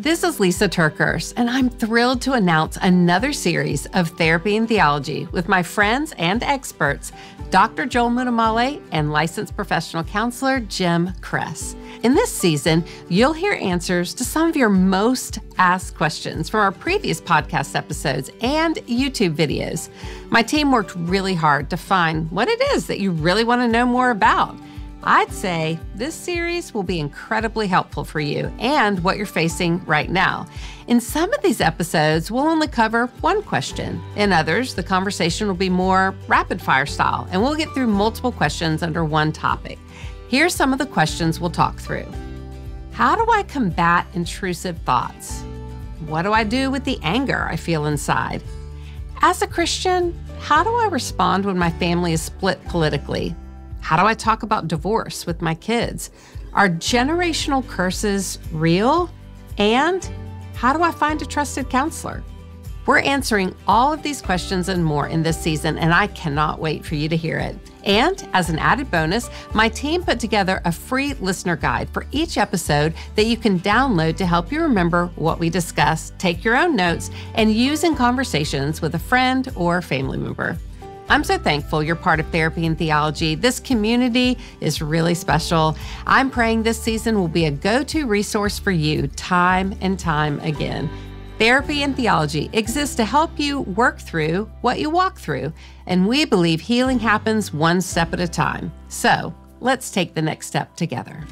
This is Lysa TerKeurst, and I'm thrilled to announce another series of Therapy and Theology with my friends and experts, Dr. Joel Muddamalle and licensed professional counselor Jim Cress. In this season, you'll hear answers to some of your most asked questions from our previous podcast episodes and YouTube videos. My team worked really hard to find what it is that you really want to know more about. I'd say this series will be incredibly helpful for you and what you're facing right now. In some of these episodes, we'll only cover one question. In others, the conversation will be more rapid fire style, and we'll get through multiple questions under one topic. Here's some of the questions we'll talk through How do I combat intrusive thoughts? What do I do with the anger I feel inside? As a Christian, how do I respond when my family is split politically? How do I talk about divorce with my kids? Are generational curses real? And how do I find a trusted counselor? We're answering all of these questions and more in this season, and I cannot wait for you to hear it. And as an added bonus, my team put together a free listener guide for each episode that you can download to help you remember what we discuss, take your own notes, and use in conversations with a friend or family member. I'm so thankful you're part of Therapy and Theology. This community is really special. I'm praying this season will be a go to resource for you time and time again. Therapy and Theology exists to help you work through what you walk through, and we believe healing happens one step at a time. So let's take the next step together.